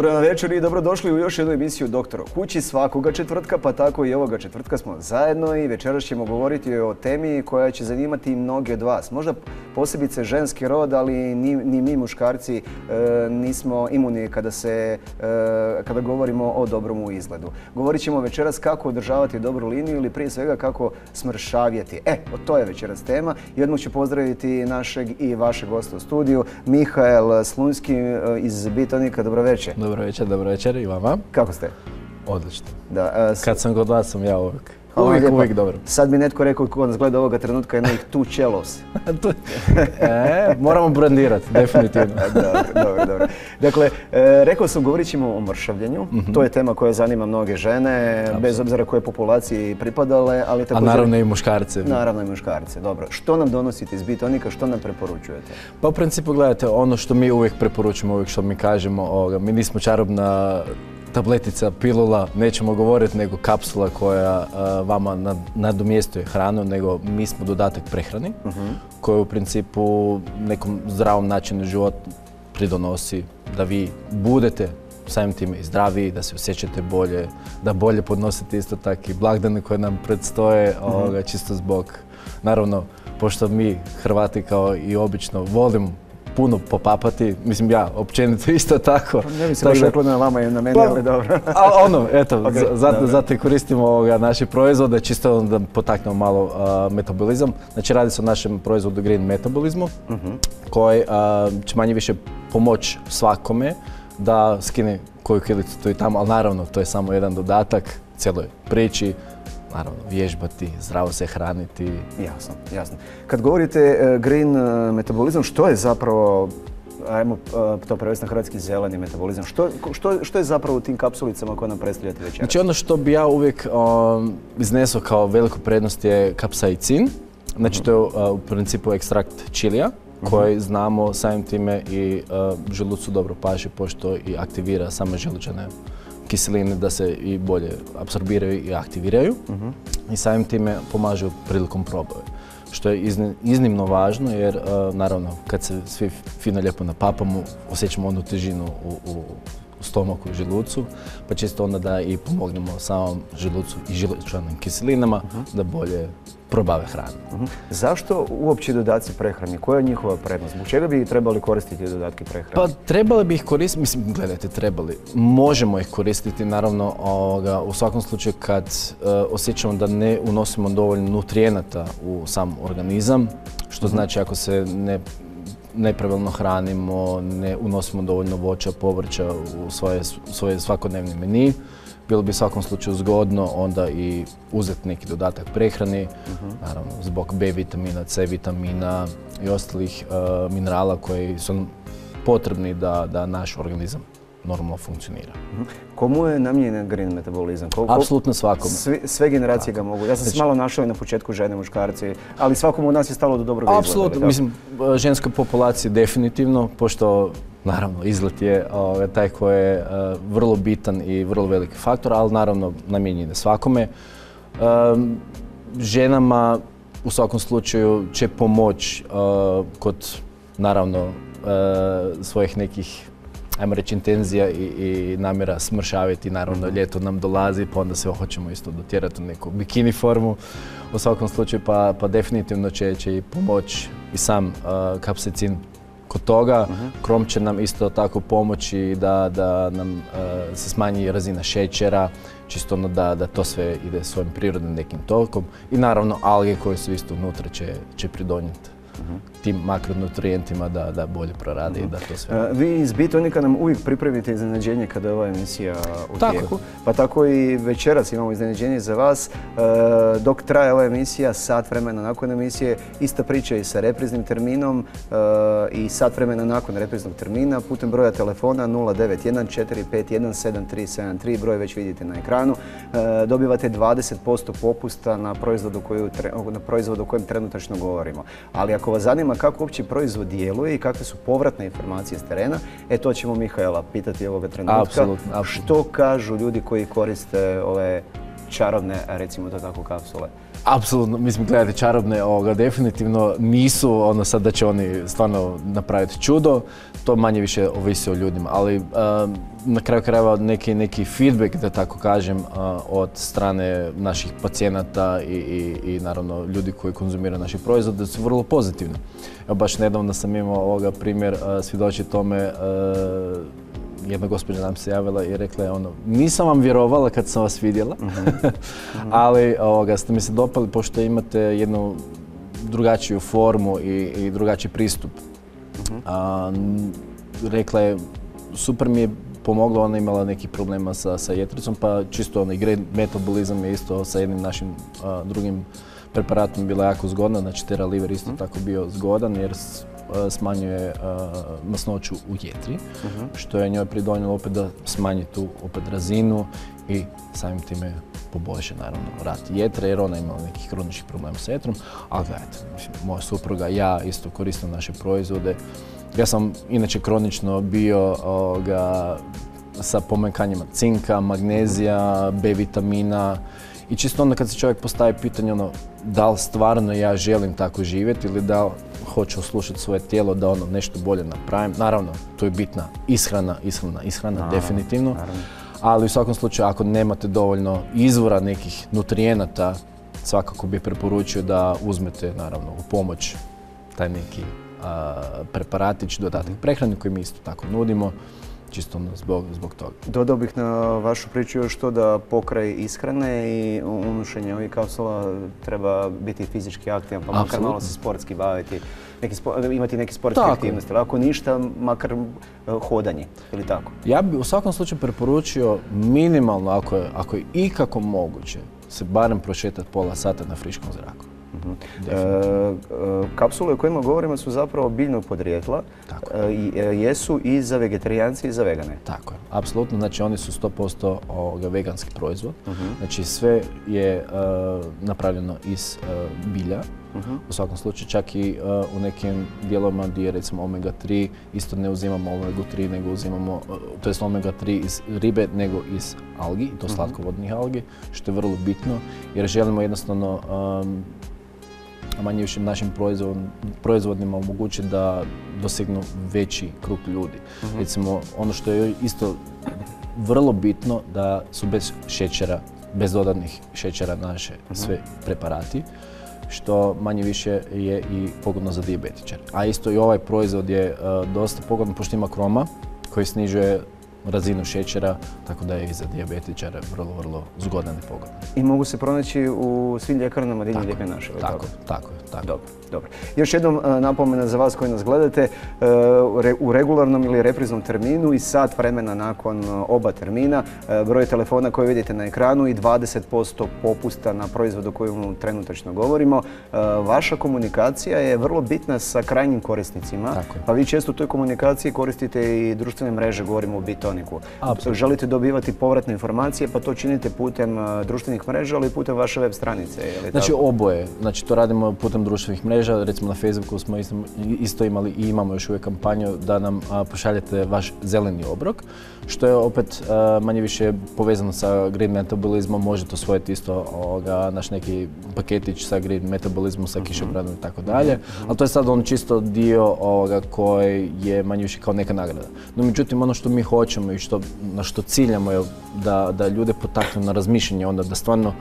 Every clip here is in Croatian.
Dobro večer i dobrodošli u još jednu emisiju Doktora kući svakoga četvrtka, pa tako i ovoga četvrtka smo zajedno i večeras ćemo govoriti o temi koja će zanimati mnoge od vas. Možda posebice ženski rod, ali ni, mi muškarci e, nismo imuni kada, se, e, kada govorimo o dobrom izgledu. Govorit ćemo večeras kako održavati dobru liniju ili prije svega kako smršavjeti. E, to je večeras tema i odmah ću pozdraviti našeg i vašeg gosta u studiju, Mihael Slunski e, iz Bitonika. Dobro večer. Dobro večer, dobro večer i vama. Kako ste? Odlično. Da, Kad sam kod vas sam ja uvijek. Uvijek, uvijek dobro. Sad mi netko rekao ko nas gleda ovoga trenutka je nekih tu čelos. e, moramo brandirati, definitivno. dobro, dobro, dobro. Dakle, e, rekao sam, govorit ćemo o mršavljenju. Mhm. To je tema koja zanima mnoge žene, bez obzira koje populaciji pripadale, ali također... A naravno i muškarce. Naravno i muškarce, dobro. Što nam donosite iz bitonika, što nam preporučujete? Pa u principu gledajte, ono što mi uvijek preporučujemo, uvijek što mi kažemo, mi nismo čarobna tabletica, pilula, nećemo govoriti nego kapsula koja vama nadomjestuje hranu, nego mi smo dodatak prehrani uh koji u principu nekom zdravom načinu života pridonosi da vi budete samim time i zdraviji, da se osjećate bolje, da bolje podnosite isto tako i blagdane koje nam predstoje, uh čisto zbog, naravno, pošto mi Hrvati kao i obično volimo puno popapati, mislim ja općenito isto tako. Pa ne bi se baš reklo na vama i na meni, pa, ali dobro. a ono, eto, zato, i koristimo ovoga naše proizvode, čisto da potaknemo malo metabolizam. Znači radi se o našem proizvodu Green Metabolizmu, mhm. koji će manje više pomoći svakome da skine koju kilicu tu i tamo, ali naravno to je samo jedan dodatak cijeloj priči naravno vježbati, zdravo se hraniti. Jasno, jasno. Kad govorite e, green e, metabolizam, što je zapravo ajmo e, to prevesti na hrvatski zeleni metabolizam. Što, je zapravo u tim kapsulicama koje nam predstavljate večeras? Znači ono što bi ja uvijek um, iznesao kao veliku prednost je kapsaicin. Znači to je u principu ekstrakt čilija koji znamo samim time i želucu dobro paše pošto i aktivira same želučane kiseline da se i bolje apsorbiraju i aktiviraju i samim time pomažu prilikom probave. Što je iznimno važno jer e, naravno kad se svi fino lijepo napapamo osjećamo onu težinu stomaku i želucu, pa čisto onda da i pomognemo samom želucu i želučanim kiselinama da bolje probave hranu. Mhm. Zašto uopće dodaci prehrani? Koja je njihova prednost? Zbog čega bi trebali koristiti dodatke prehrane? Pa trebali bi ih koristiti, mislim, gledajte, trebali. Možemo ih koristiti, naravno, u svakom slučaju kad e, osjećamo da ne unosimo dovoljno nutrijenata u sam organizam, što mhm. znači ako se ne nepravilno hranimo, ne unosimo dovoljno voća, povrća u svoje, svoje svakodnevni meni, bilo bi u svakom slučaju zgodno onda i uzeti neki dodatak prehrani, mhm. naravno zbog B vitamina, C vitamina i ostalih e, minerala koji su potrebni da, da naš organizam normalno funkcionira. Mhm. Komu je namijenjen green metabolizam? Apsolutno svakom. sve generacije ga mogu. Ja sam se znači- malo našao i na početku žene, muškarci, ali svakom od nas je stalo do dobrog izgleda. Apsolutno, mislim, ženska populacija definitivno, pošto Naravno, izgled je ovaj, taj koji je eh, vrlo bitan i vrlo veliki faktor, ali naravno namijenjen je svakome. ženama u svakom slučaju će pomoć eh, kod naravno eh, svojih nekih ajmo reći, intenzija i, namjera smršaviti. Naravno, mhm. ljeto nam dolazi, pa onda se hoćemo isto dotjerati u neku bikini formu. U svakom slučaju, pa, pa definitivno će, će i pomoć i sam uh, kapsicin kod toga. Mhm. Krom će nam isto tako pomoći da, da nam uh, se smanji razina šećera, čisto ono da, da to sve ide svojim prirodnim nekim tokom. I naravno alge koje su isto unutra će, će pridonijeti tim makronutrijentima da, da bolje prorade i da to sve... Vi iz Bitonika nam uvijek pripremite iznenađenje kada je ova emisija u tijeku. Pa tako i večeras imamo iznenađenje za vas. E, dok traje ova emisija, sat vremena nakon emisije, ista priča i sa repriznim terminom e, i sat vremena nakon repriznog termina putem broja telefona 09145177373, broj već vidite na ekranu. E, dobivate 20% popusta na proizvodu, na proizvodu o kojem trenutačno govorimo. Ali ako vas zanima kako uopće proizvod djeluje i kakve su povratne informacije s terena, e to ćemo Mihajla pitati ovoga trenutka. Apsolutno. Što kažu ljudi koji koriste ove čarobne, recimo to tako, kapsule? Apsolutno, mislim, gledajte, čarobne ovoga, definitivno nisu ono sad da će oni stvarno napraviti čudo, to manje više ovisi o ljudima, ali um, na kraju krajeva neki, neki feedback, da tako kažem, uh, od strane naših pacijenata i, i, i naravno ljudi koji konzumiraju naše proizvode su vrlo pozitivni. Evo baš nedavno sam imao ovoga primjer uh, svjedoči tome uh, jedna gospođa nam se javila i rekla je ono, nisam vam vjerovala kad sam vas vidjela, ali ovoga, ste mi se dopali pošto imate jednu drugačiju formu i, i drugačiji pristup. A, n- rekla je, super mi je pomoglo, ona imala nekih problema sa, sa jetricom, pa čisto onaj gred metabolizam je isto sa jednim našim a, drugim preparatom bila jako zgodna, znači Teraliver isto tako bio zgodan jer smanjuje a, masnoću u jetri, što je njoj pridonijelo opet da smanji tu opet razinu i samim time poboljša naravno rad jetre jer ona ima nekih kroničnih problema sa jetrom, ali gledajte, moja supruga, ja isto koristim naše proizvode. Ja sam inače kronično bio sa pomanjkanjima cinka, magnezija, B vitamina i čisto onda kad se čovjek postavi pitanje ono, da li stvarno ja želim tako živjeti ili da li hoću slušati svoje tijelo da ono nešto bolje napravim. Naravno, tu je bitna ishrana, ishrana, ishrana, definitivno. Ali u svakom slučaju ako nemate dovoljno izvora nekih nutrijenata, svakako bih preporučio da uzmete naravno u pomoć taj neki a, preparatić, dodatak prehrani koji mi isto tako nudimo, čisto ono zbog, zbog toga. Dodao bih na vašu priču još to da pokraj ishrane i unošenje ovih kapsula treba biti fizički aktivan, pa makar malo se sportski baviti, neki spo- imati neke sportske Tako aktivnosti, ako ništa, makar e, hodanje ili tako. Ja bi u svakom slučaju preporučio minimalno, ako je, ako je ikako moguće, se barem prošetati pola sata na friškom zraku. E, e, kapsule o kojima govorimo su zapravo biljnog podrijetla Tako e, i jesu i za vegetarijanci i za vegane. Tako je, apsolutno, znači oni su 100% ovoga veganski proizvod. Mhm. Znači sve je napravljeno iz bilja. Mhm. U svakom slučaju čak i u nekim dijelovima gdje je recimo omega 3 isto ne uzimamo omega 3 nego uzimamo, to jest omega 3 iz ribe nego iz algi, i to Mhm. slatkovodnih algi, što je vrlo bitno jer želimo jednostavno um, a manje više našim proizvod- proizvodima omogućiti da dosegnu veći krug ljudi. Recimo, ono što je isto vrlo bitno da su bez šećera, bez dodatnih šećera naše sve preparati, što manje više je i pogodno za dijabetičare. A isto i ovaj proizvod je e, dosta pogodan pošto ima kroma koji snižuje razinu šećera, tako da je i za dijabetičare vrlo, vrlo zgodan i pogodan. I mogu se pronaći u svim ljekarnama diljem lijepe naše. Tako, tako, tako. Dobro, dobro. Još jednom e, napomena za vas koji nas gledate, e, u regularnom ili repriznom terminu i sat vremena nakon e, oba termina, broj telefona koji vidite na ekranu i 20% popusta na proizvod o kojem trenutačno govorimo. Vaša komunikacija je vrlo bitna sa krajnjim korisnicima, pa vi često u toj komunikaciji koristite i društvene mreže, govorimo o Bitoniku. Apsolutno. Želite dobivati povratne informacije, pa to činite putem e, društvenih mreža, ali i putem vaše web stranice. Znači tako? oboje, znači to radimo putem društvenih mreža, recimo na Facebooku smo isto, imali i imamo još uvijek kampanju da nam pošaljete vaš zeleni obrok, što je opet manje više povezano sa green metabolizmom, možete osvojiti isto ovoga, naš neki paketić sa green metabolizmom, sa kišobranom i tako dalje, ali to je sad on čisto dio ovoga koji je manje više kao neka nagrada. No međutim ono što mi hoćemo i što, na što ciljamo je da, da ljude potaknemo na razmišljanje onda da stvarno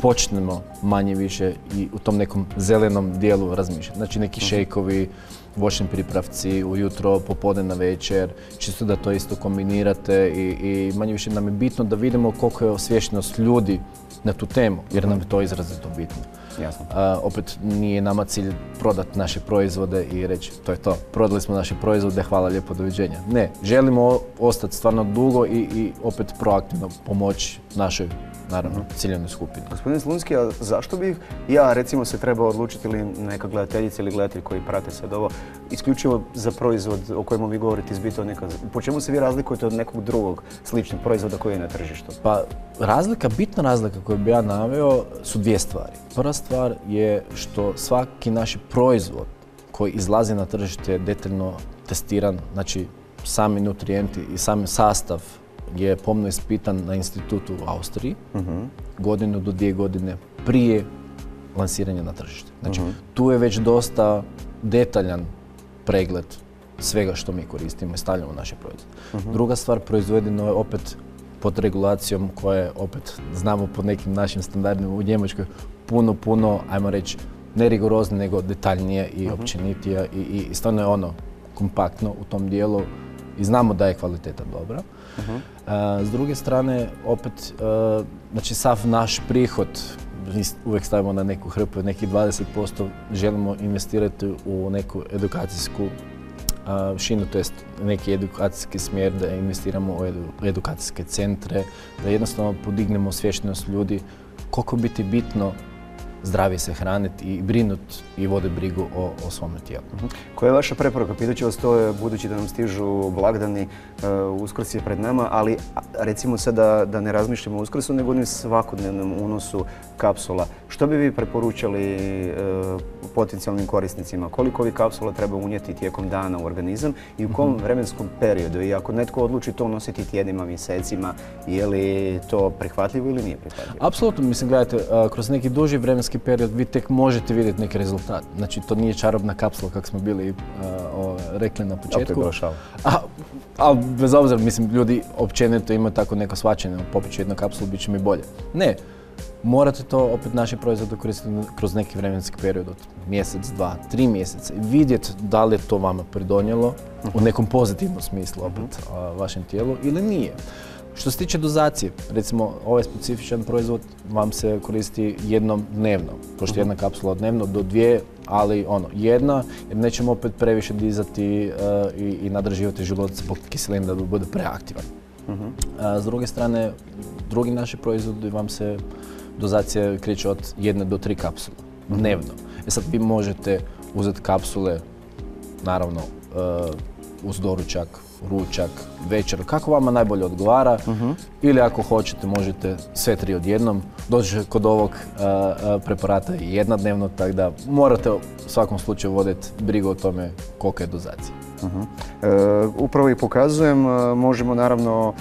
počnemo manje više i u tom nekom zelenom dijelu razmišljati. Znači neki šejkovi, voćni pripravci ujutro, popodne na večer, čisto da to isto kombinirate i, i manje više nam je bitno da vidimo koliko je osviještenost ljudi na tu temu, jer nam je to izrazito bitno. Jasno. A, opet nije nama cilj prodati naše proizvode i reći to je to, prodali smo naše proizvode, hvala lijepo, doviđenja. Ne, želimo ostati stvarno dugo i, i opet proaktivno pomoći našoj, naravno, ciljenoj skupini. Gospodin Slunski, a zašto bih ja recimo se trebao odlučiti ili neka gledateljica ili gledatelj koji prate sad ovo isključivo za proizvod o kojemu vi govorite iz Bitonika? Po čemu se vi razlikujete od nekog drugog sličnog proizvoda koji je na tržištu? Pa razlika, bitna razlika koju bi ja naveo su dvije stvari. Prva stvar je što svaki naš proizvod koji izlazi na tržište je detaljno testiran, znači sami nutrijenti i sami sastav je pomno ispitan na institutu u Austriji, godinu do dvije godine prije lansiranja na tržište. Znači, tu je već dosta detaljan pregled svega što mi koristimo i stavljamo u naše proizvode. Druga stvar, proizvedeno je opet pod regulacijom koja je opet, znamo po nekim našim standardima u Njemačkoj, puno, puno, ajmo reći, ne rigoroznije, nego detaljnije i općenitija i, i stvarno je ono kompaktno u tom dijelu i znamo da je kvaliteta dobra. S druge strane, opet, znači sav naš prihod, uvijek stavimo na neku hrpu, nekih 20% želimo investirati u neku edukacijsku šinu, to jest neki edukacijski smjer, da investiramo u edu- edukacijske centre, da jednostavno podignemo svještenost ljudi koliko biti bitno zdravije se hraniti i brinut i vode brigu o, o svome tijelu. Koja je vaša preporuka? Pitaću vas to je, budući da nam stižu blagdani, uh, Uskrs je pred nama, ali recimo sad da, ne razmišljamo o Uskrsu, nego onom svakodnevnom unosu kapsula. Što bi vi preporučali uh, potencijalnim korisnicima? Koliko vi kapsula treba unijeti tijekom dana u organizam i u kom vremenskom periodu? I ako netko odluči to nositi tjednima, mjesecima, je li to prihvatljivo ili nije prihvatljivo? Apsolutno, mislim, gledajte, kroz neki duži vremenski period vi tek možete vidjeti neki rezultat. Znači, to nije čarobna kapsula, kako smo bili o, rekli na početku. A, ali bez obzira, mislim, ljudi općenito imaju tako neko shvaćanje, popit ću jednu kapsulu, bit će mi bolje. Ne, morate to opet naše proizvode koristiti kroz neki vremenski period od mjesec, dva, tri mjeseca i vidjeti da li je to vama pridonijelo u nekom pozitivnom smislu opet a, vašem tijelu ili nije. Što se tiče dozacije, recimo ovaj specifičan proizvod vam se koristi jednom dnevno, pošto jedna kapsula dnevno do dvije, ali ono, jedna, jer nećemo opet previše dizati e, i, i nadraživati želudac zbog kiselina da bude preaktivan. A, s druge strane, drugi naši proizvodi vam se dozacija kreće od jedne do tri kapsule dnevno. E sad vi možete uzeti kapsule, naravno, e, uz doručak, ručak, večer, kako vama najbolje odgovara. Ili ako hoćete, možete sve tri odjednom. Dođe kod ovog e, e, preparata i jedna dnevno, tako da morate u svakom slučaju voditi brigu o tome kolika je dozacija. E, upravo i pokazujem, e, možemo naravno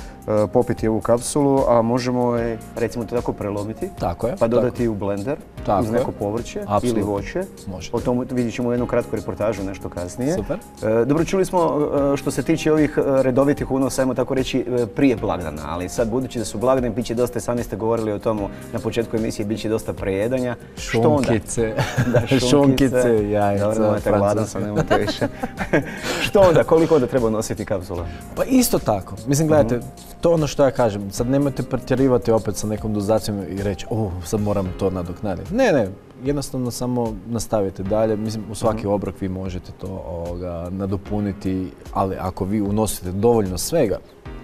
popiti ovu kapsulu, a možemo je, recimo to tako, prelomiti. Tako je. Pa tako. dodati u blender Tako uz neko povrće ili Apsolutno. voće. Može. O tomu vidjet ćemo jednu kratku reportažu nešto kasnije. Super. E, dobro, čuli smo e, što se tiče ovih e, redovitih unosa, ajmo tako reći, e, prije blagdana, ali sad budući da su blagdani, bit će dosta, sami ste govorili o tomu na početku emisije, bit će dosta prejedanja. Što onda? Šunkice, Da, šunkice, jajca, Dobro, sam, nemojte više. Što onda? Koliko onda treba nositi kapsula? Pa isto tako. Mislim, gledajte, to je ono što ja kažem. Sad nemojte pretjerivati opet sa nekom dozacijom i reći, oh, sad moram to nadoknaditi. Ne, ne, jednostavno samo nastavite dalje. Mislim, u svaki obrok vi možete to ovoga, nadopuniti, ali ako vi unosite dovoljno svega,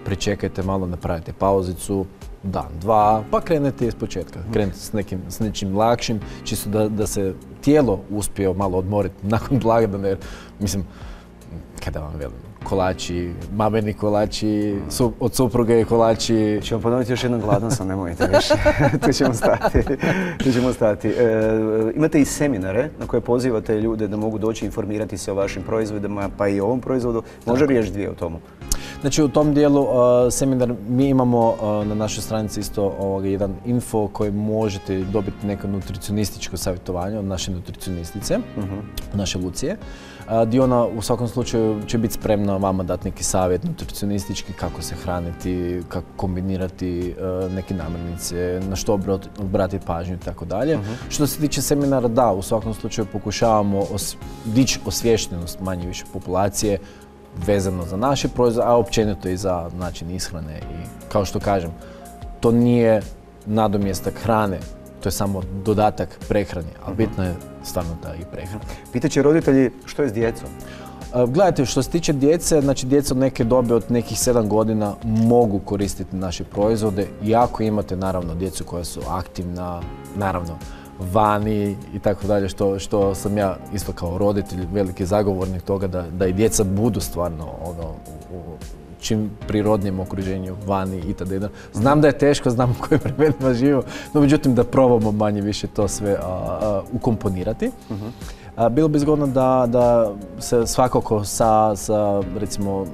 pričekajte malo, napravite pauzicu, dan, dva, pa krenete iz početka. Krenete s, nekim, s nečim lakšim, čisto da, da se tijelo uspije malo odmoriti nakon blagdana, jer mislim, kada vam velim, kolači, mameni kolači, su, od supruge i kolači. Ćemo ponoviti još jednom, gladan sam, nemojte više. tu ćemo stati. tu ćemo stati. E, imate i seminare na koje pozivate ljude da mogu doći informirati se o vašim proizvodima, pa i o ovom proizvodu. Može riječ dvije o tomu? Znači u tom dijelu uh, seminar mi imamo uh, na našoj stranici isto ovoga, jedan info koji možete dobiti neko nutricionističko savjetovanje od naše nutricionistice, naše Lucije. Uh, Di ona u svakom slučaju će biti spremna vama dati neki savjet nutricionistički kako se hraniti, kako kombinirati uh, neke namirnice, na što obrat- obratiti pažnju i tako dalje. Što se tiče seminara, da, u svakom slučaju pokušavamo os- dići osviještenost manje više populacije vezano za naše proizvode, a općenito i za način ishrane. I kao što kažem, to nije nadomjestak hrane, to je samo dodatak prehrani, ali bitno je stvarno ta i prehrana. Pitaće roditelji što je s djecom? E, Gledajte, što se tiče djece, znači djeca od neke dobe od nekih 7 godina mogu koristiti naše proizvode i ako imate naravno djecu koja su aktivna, naravno vani i tako dalje, što, što sam ja isto kao roditelj veliki zagovornik toga da, da i djeca budu stvarno ono, u, u čim prirodnijem okruženju vani itd. Znam da je teško, znam u kojim vremenima živimo, no međutim da probamo manje više to sve a, a, ukomponirati. A, bilo bi zgodno da, da se svakako sa, sa recimo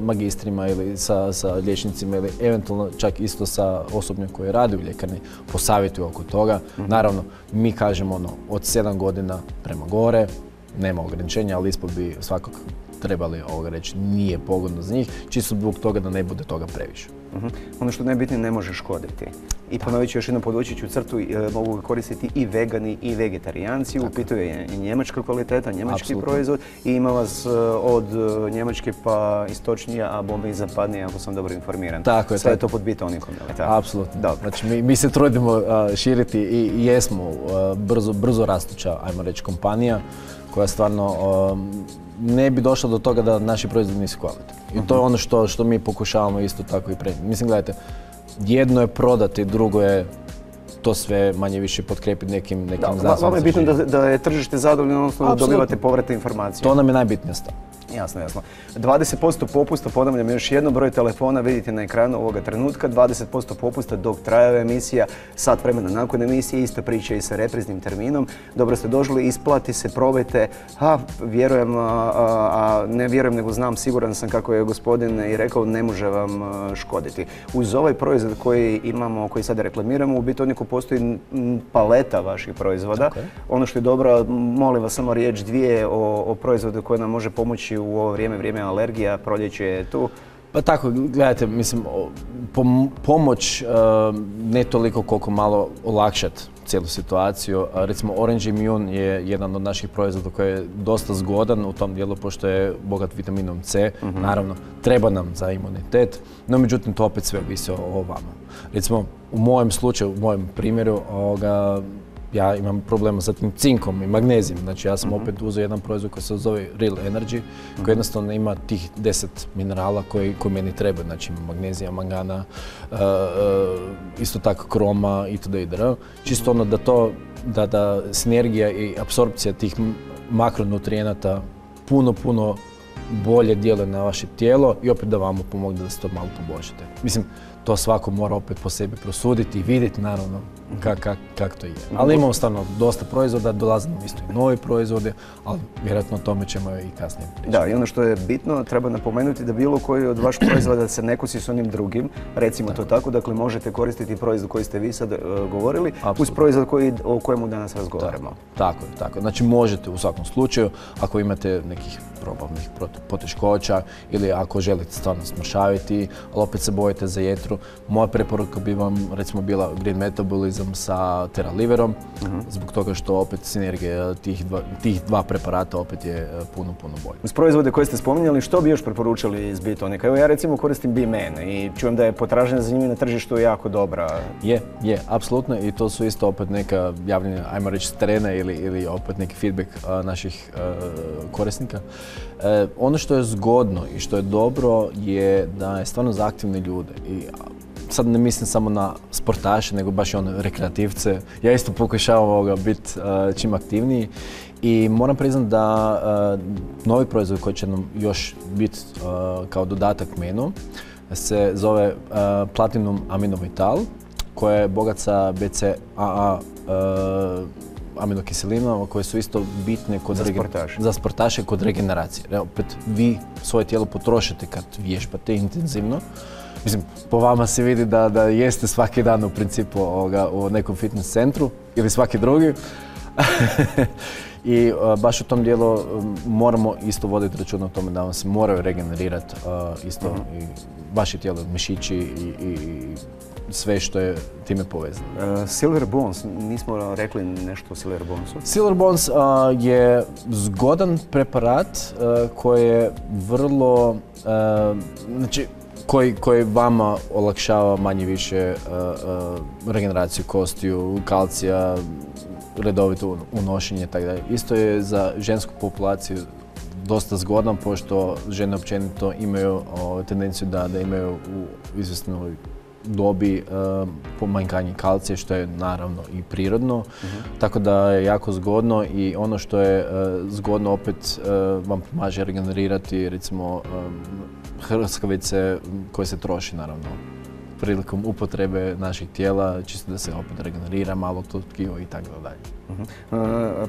magistrima ili sa, sa liječnicima ili eventualno čak isto sa osobljem koji radi u ljekarni posavjetuju oko toga. Mhm. Naravno, mi kažemo ono, od 7 godina prema gore, nema ograničenja, ali ispod bi svakog trebali ovoga reći nije pogodno za njih, čisto zbog toga da ne bude toga previše. Uh Ono što najbitnije ne može škoditi. I ponovit ću još jednom podvući ću crtu, e, mogu ga koristiti i vegani i vegetarijanci. U pitanju je i njemačka kvaliteta, njemački proizvod i ima vas e, od e, njemačke pa istočnije, a bombe i zapadnije ako sam dobro informiran. Tako je. Sve je to pod bitonikom, Apsolutno. Znači mi, mi se trudimo širiti i jesmo brzo, brzo rastuća, ajmo reći, kompanija koja stvarno ne bi došlo do toga da naši proizvodi nisu kvalitetni. I to je ono što, što mi pokušavamo isto tako i prenijeti. Mislim, gledajte, jedno je prodati, drugo je to sve manje više potkrepiti nekim, nekim da, Vama je bitno da, da je tržište zadovoljno, odnosno da dobivate povratne informacije. To nam je najbitnija stvar. Jasno, jasno. 20% popusta, ponavljam još jedno broj telefona, vidite na ekranu ovoga trenutka, 20% popusta dok traje emisija, sat vremena nakon emisije, ista priča i sa repriznim terminom. Dobro ste došli, isplati se, probajte, a vjerujem, a, ne vjerujem nego znam, siguran sam kako je gospodin i rekao, ne može vam škoditi. Uz ovaj proizvod koji imamo, koji sada reklamiramo, u biti ko postoji paleta vaših proizvoda. Ono što je dobro, molim vas samo riječ dvije o, o proizvodu koji nam može pomoći u ovo vrijeme, vrijeme alergija, proljeće je tu. Pa tako, gledajte, mislim, pomoć e, ne toliko koliko malo olakšat cijelu situaciju. Recimo Orange Immune je jedan od naših proizvoda koji je dosta zgodan u tom dijelu pošto je bogat vitaminom C. Mhm. Naravno, treba nam za imunitet, no međutim to opet sve ovisi o, vama. Recimo, u mojem slučaju, u mojem primjeru, ovoga, ja imam problema sa tim cinkom i magnezijem. Znači ja sam mhm. opet uzeo jedan proizvod koji se zove Real Energy, koji mhm. jednostavno ima tih deset minerala koji, koji meni treba. Znači ima magnezija, mangana, uh, isto tako kroma itd. itd. Čisto ono da to, da, da sinergija i apsorpcija tih makronutrijenata puno, puno bolje djeluje na vaše tijelo i opet da vam pomogne da se to malo poboljšate. Mislim, to svako mora opet po sebi prosuditi i vidjeti naravno kako to je. Ali imamo stvarno dosta proizvoda, dolaze nam isto i novi proizvode, ali vjerojatno o tome ćemo i kasnije pričati. Da, i ono što je bitno, treba napomenuti da bilo koji od vaših proizvoda se ne kosi s onim drugim, recimo to tako, dakle možete koristiti proizvod koji ste vi sad e, govorili uz proizvod o kojemu danas razgovaramo. Tako, tako, tako. Znači možete u svakom slučaju, ako imate nekih probavnih poteškoća ili ako želite stvarno smršaviti, ali opet se bojite za jetru, moja preporuka bi vam recimo bila Green Metabolism sa Teraliverom, mhm. zbog toga što opet sinergija tih dva, tih dva preparata opet je e, puno, puno bolje. Uz proizvode koje ste spominjali, što bi još preporučili iz Bitonika? Evo ja recimo koristim B-Man i čujem da je potražnja za njim na tržištu jako dobra. Je, je, apsolutno i to su isto opet neka javljenja, ajmo reći, s terena ili, ili opet neki feedback naših korisnika. E, ono što je zgodno i što je dobro je da je stvarno za aktivne ljude. I sad ne mislim samo na sportaše, nego baš i one rekreativce. Ja isto pokušavam biti e, čim aktivniji i moram priznati da e, novi proizvod koji će nam još biti kao dodatak menu se zove Platinum Aminovital koja je bogat sa BCAA aminokiselinama koje su isto bitne kod za sportaše. za sportaše kod regeneracije. opet vi svoje tijelo potrošite kad vježbate intenzivno. Mislim, po vama se vidi da, da jeste svaki dan u principu ovoga, u nekom fitness centru ili svaki drugi. I baš u tom dijelu moramo isto voditi računa o tome da vam se moraju regenerirati isto uh i vaše tijelo, mišići i, i sve što je time povezano. Uh, Silver Bones, nismo rekli nešto o Silver Bonesu? Silver Bones uh, je zgodan preparat uh, koji je vrlo, znači koji, koji vama olakšava manje više regeneraciju kostiju, kalcija, redovito unošenje tako da. Isto je za žensku populaciju dosta zgodan pošto žene općenito imaju tendenciju da, da imaju u izvjesnoj dobi e, pomanjkanje kalcije što je naravno i prirodno. Tako da je jako zgodno i ono što je e, zgodno opet e, vam pomaže regenerirati recimo hrskavice koje se troši naravno prilikom upotrebe naših tijela, čisto da se opet regenerira malo to tkivo i tako dalje. Uh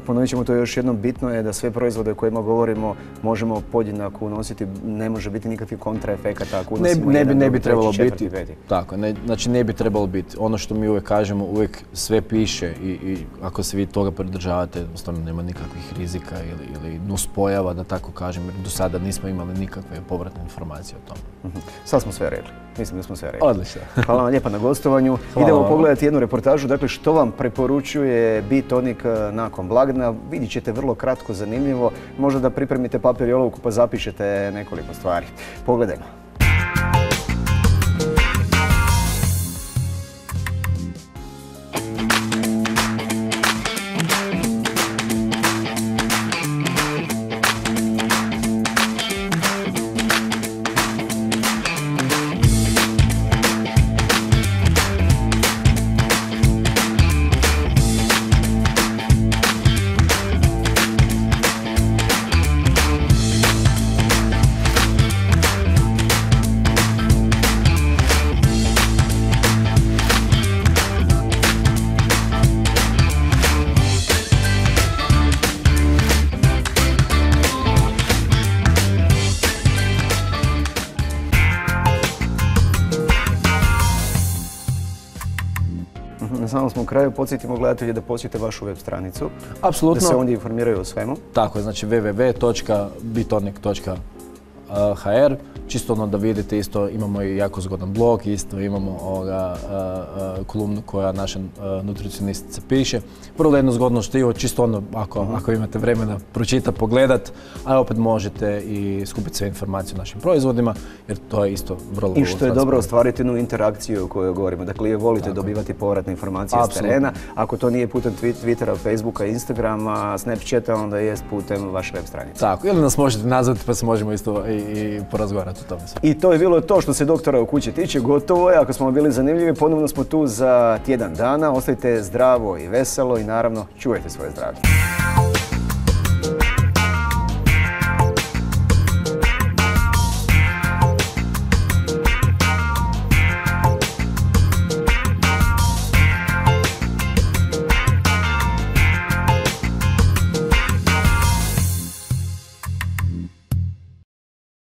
Ponovit ćemo to još jednom, bitno je da sve proizvode o kojima govorimo možemo podjednako unositi, ne može biti nikakvih kontraefekata ako Ne, unosimo ne, bi, jedan, ne bi drugi, trebalo treći, četvrti, biti, peti. tako, ne, znači ne bi trebalo biti. Ono što mi uvijek kažemo, uvijek sve piše i, i ako se vi toga pridržavate, jednostavno nema nikakvih rizika ili, ili nuspojava, da tako kažem, jer do sada nismo imali nikakve povratne informacije o tome. Mhm. Sad smo sve rekli. Mislim da smo sve rekli. Odlično. Hvala vam lijepa na gostovanju. Hvala Idemo pogledati jednu reportažu. Dakle, što vam preporučuje Bitonik eh, nakon blagdana. Vidjet ćete vrlo kratko, zanimljivo. Možda da pripremite papir i olovku pa zapišete nekoliko stvari. Pogledajmo. Smo kraju. Podsjetimo gledatelje da posjete vašu web stranicu. Da Apsolutno. se ondje informiraju o svemu. Tako je, znači www.bitonik.hr Čisto ono da vidite isto, imamo i jako zgodan blog, isto imamo ovoga, a, a, kolumnu koja naša a, nutricionistica piše. Vrlo jedno zgodno štivo, čisto ono ako, ako imate vremena pročita, pogledat, a opet možete i skupiti sve informacije o našim proizvodima, jer to je isto vrlo I što je dobro ostvariti jednu interakciju o kojoj govorimo. Dakle, je volite dobivati povratne informacije s Apsolutno. terena. Ako to nije putem Twi- Twittera, Facebooka, Instagrama, Snapchata, onda jest putem vaše web stranice. Tako, ili nas možete nazvati pa se možemo isto i, i porazgovarati o tome. I to je bilo to što se doktora u kući tiče. Gotovo je. Ako smo bili zanimljivi, ponovno smo tu za tjedan dana. Ostavite zdravo i veselo i naravno čuvajte svoje zdravlje.